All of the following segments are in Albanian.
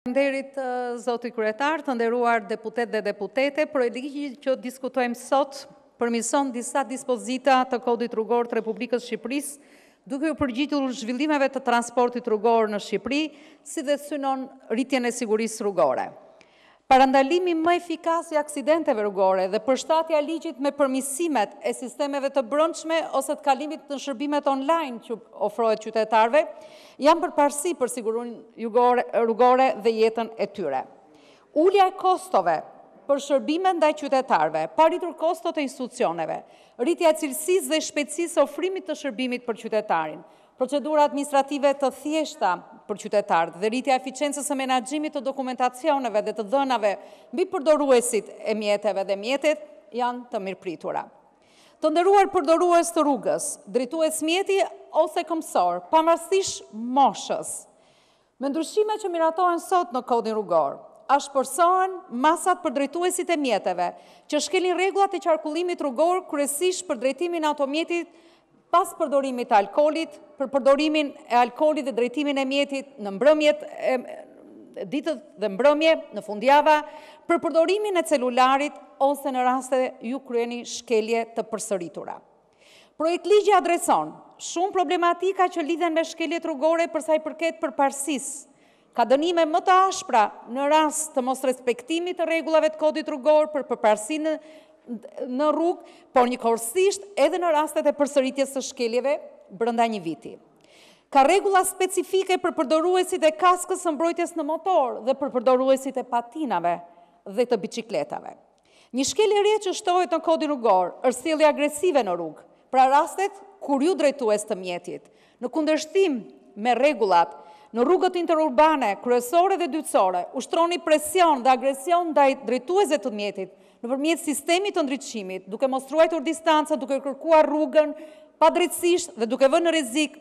Faleminderit zoti kryetar, të nderuar deputetë dhe deputete, projektligji që diskutojmë sot përmirëson disa dispozita të Kodit Rrugor të Republikës Shqipërisë, duke u përgjigjur zhvillimeve të transportit rrugor në Shqipëri, si dhe synon rritjen e sigurisë rrugore. Parandalimi më efikas i aksidenteve rrugore dhe përshtatja e ligjit me përmirësimet e sistemeve të brendshme ose të kalimit në shërbimet online që ofrohet qytetarëve, Janë përparësi për sigurinë rrugore dhe jetën e tyre. Ulja e kostove për shërbimet ndaj qytetarëve, pa rritur kostot e institucioneve, rritja e cilësisë dhe shpejtësisë së ofrimit të shërbimit për qytetarin, procedura administrative të thjeshta për qytetarët dhe rritja e eficiencës së menaxhimit të dokumentacioneve dhe të dhënave mbi përdoruesit e mjeteve dhe mjetet janë të mirëpritura. Të nderuar përdorues të rrugës, drejtues mjeti ose këmbësorë, pavarësisht moshës, me ndryshime që miratohen sot në Kodin Rrugor, ashpërsohen masat për drejtuesit e mjeteve që shkelin rregullat e qarkullimit rrugor kryesisht për drejtimin e automjetit pas përdorimit të alkoolit, për përdorimin e alkoolit dhe drejtimin e mjetit në mbrëmjet, ditët dhe mbrëmje, në fundjava, për përdorimin e celularit ose në raste ju kryeni shkelje të përsëritura. Projektligji adreson shumë problematika që lidhen me shkeljet rrugore përsa i përket përparësisë Ka dënime më të ashpra në rast të mosrespektimit të rregullave të Kodit Rrugor për përparësinë në rrugë, por njëkohësisht edhe në rastet e përsëritjes së shkeljeve brenda një viti. Ka rregulla specifike për përdoruesit e kaskës së mbrojtjes në motor dhe për përdoruesit e patinave dhe të biçikletave. Një shkelje e re që shtohet në Kodin Rrugor është sjellja agresive në rrugë, pra rastet kur ju drejtues të mjetit, në kundërshtim me rregullat, në rrugët interurbane, kryesore dhe dytësore, ushtroni presion dhe agresion ndaj drejtuesve të mjetit nëpërmjet sistemit të ndriçimit, duke mos ruajtur distanca, duke kërkuar rrugën padrejtësisht dhe duke vënë në rrezik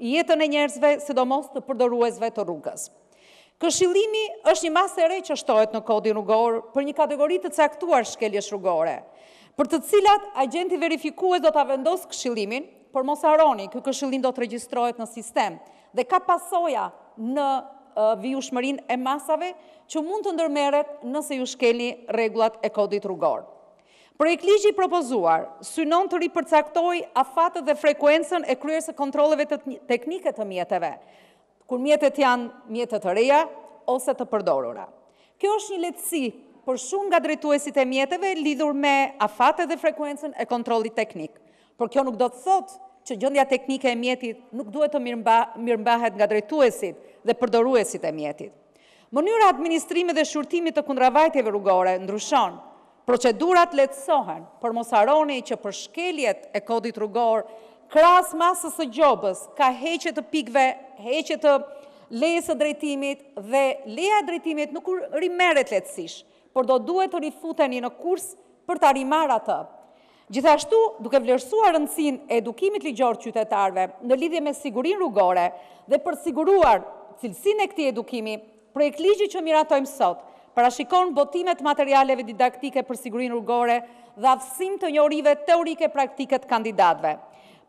jetën e njerëzve, sidomos të përdoruesve të rrugës. Këshillimi është një masë e re që shtohet në Kodin Rrugor për një kategori të caktuar shkeljesh rrugore, për të cilat agjenti verifikues do ta vendosë këshillimin, por mos harroni, ky këshillim do të regjistrohet në sistem dhe ka pasoja në vijushmërinë e masave që mund të ndërmerret nëse ju shkelni rregullat e Kodit Rrugor. Projektligji i propozuar synon të ripërcaktojë afatet dhe frekuencën e kryerjes së kontrolleve të teknike të mjeteve, kur mjetet janë mjete të reja ose të përdorura. Kjo është një lehtësi për shumë nga drejtuesit e mjeteve lidhur me afatet dhe frekuencën e kontrollit teknik, por kjo nuk do të thotë që gjendja teknike e mjetit nuk duhet të mirëmbahet nga drejtuesit dhe përdoruesit e mjetit. Mënyra e administrimit dhe shqyrtimit të kundravajtjeve rrugore ndryshon, Procedurat lehtësohen, por mos harroni që për shkeljet e Kodit Rrugor, krahas masës së gjobës, ka heqje të pikëve, heqje të lejes së drejtimit dhe leja e drejtimit nuk rimerret lehtësisht, por do duhet të rifuteni në kurs për ta rimarrë atë. Gjithashtu, duke vlerësuar rëndësinë e edukimit ligjor të qytetarëve në lidhje me sigurinë rrugore dhe për të siguruar cilësinë e këtij edukimi, projektligji që miratojmë sot parashikon botime të materialeve didaktike për sigurinë rrugore dhe aftësim të njohurive teorike-praktike të kandidatëve,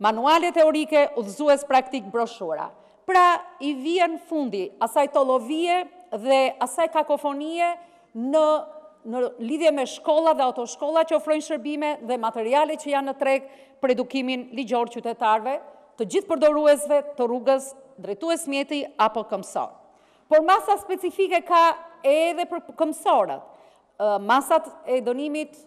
manuale teorike, udhëzues praktikë, broshura. Pra i vjen fundi asaj tollovie dhe asaj kakofonie në në lidhje me shkolla dhe autoshkolla që ofrojnë shërbime dhe materiale që janë në treg për edukimin ligjor qytetarëve, të gjithë përdoruesve të rrugës, drejtues mjeti apo këmbësor. Por masa specifike ka edhe për këmbësorët. Masat e dënimit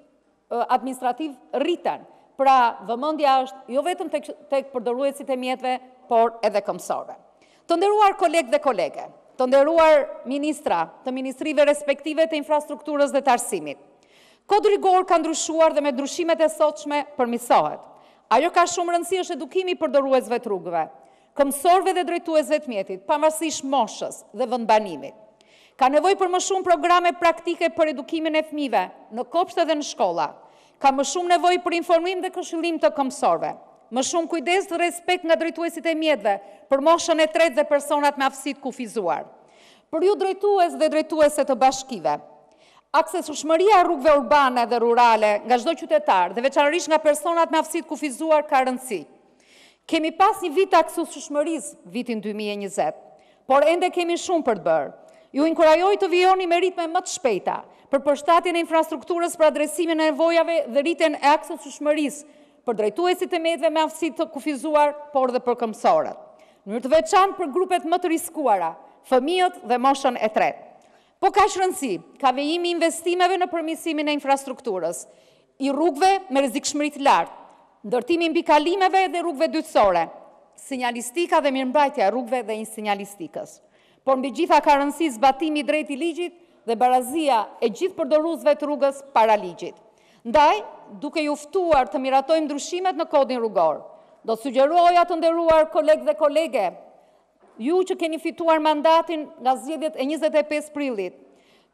administrativ rriten. Pra, vëmendja është jo vetëm tek përdoruesit e mjeteve, por edhe këmbësorëve. Të nderuar kolegë dhe kolege, të nderuar ministra të ministrive respektive të Infrastrukturës dhe të Arsimit. Kodi Rrugor ka ndryshuar dhe me ndryshimet e sotshme përmirësohet. Ajo ka shumë rëndësi është edukimi i përdoruesve të rrugëve. Këmbësorëve dhe drejtuesve të mjetit, pavarësisht moshës dhe vendbanimit. Ka nevojë për më shumë programe praktike për edukimin e fëmijëve, në kopshte dhe në shkolla. Ka më shumë nevojë për informim dhe këshillim të këmbësorëve. Më shumë kujdes dhe respekt nga drejtuesit e mjeteve për moshën e tretë dhe personat me aftësi të kufizuar. Për ju drejtues dhe drejtuese të bashkive. Aksesushmëria e rrugëve urbane dhe rurale nga çdo qytetar dhe veçanërisht nga personat me aftësi të kufizuar ka rëndësi. Kemi pas një vit të aksesueshmërisë vitin dy mijë e njëzet, por ende kemi shumë për të bërë. Ju inkurajoj të vijoni me ritme më të shpejta, për përshtatjen e infrastrukturës për adresimin e nevojave dhe rritjen e aksesueshmërisë për drejtuesit e mjeteve me aftësi të kufizuar, por dhe për këmbësorët. Në mënyrë të veçantë për grupet më të riskuara, fëmijët dhe moshën e tretë. Po kaq rëndësi ka vijimi i investimeve në përmirësimin e infrastrukturës. i rrugëve me rrezikshmëri të lartë, ndërtimi i mbikalimeve dhe rrugëve dytësore, sinjalistika dhe mirëmbajtja e rrugëve dhe i sinjalistikës. Por mbi gjitha ka rëndësi zbatimi i drejtë i ligjit dhe barazia e gjithë përdoruesve të rrugës para ligjit. Ndaj, duke ju ftuar të miratojmë ndryshimet në Kodin Rrugor, do të sugjeroja të nderuar kolegë dhe kolege Ju që keni fituar mandatin nga zgjedhjet e 25 prillit,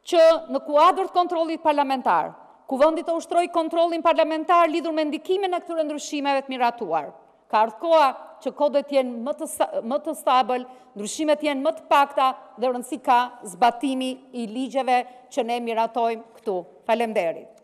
që në kuadër të kontrollit parlamentar, Kuvendi të ushtrojë kontrollin parlamentar lidhur me ndikimin e këtyre ndryshimeve të miratuar. Ka ardhur koha që kodet të jenë më të, më të stabël, ndryshimet të jenë më të pakta dhe rëndësi ka zbatimi i ligjeve që ne miratojmë këtu. Faleminderit.